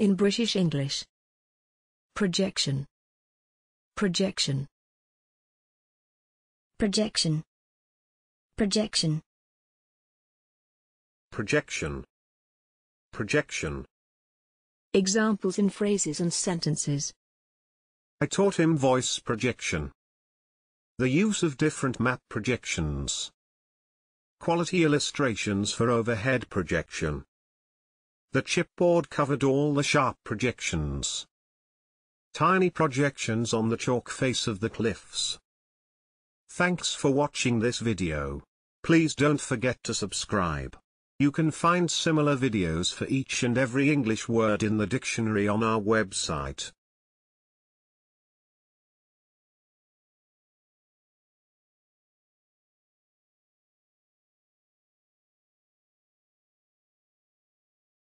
In British English. Projection. Projection. projection, projection, projection, projection. Examples in phrases and sentences. I taught him voice projection. The use of different map projections. Quality illustrations for overhead projection. The chipboard covered all the sharp projections. Tiny projections on the chalk face of the cliffs. Thanks for watching this video. Please don't forget to subscribe. You can find similar videos for each and every English word in the dictionary on our website.